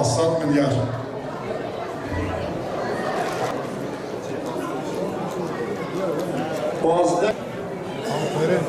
Aslan milyar. Boğaz'da Aferin.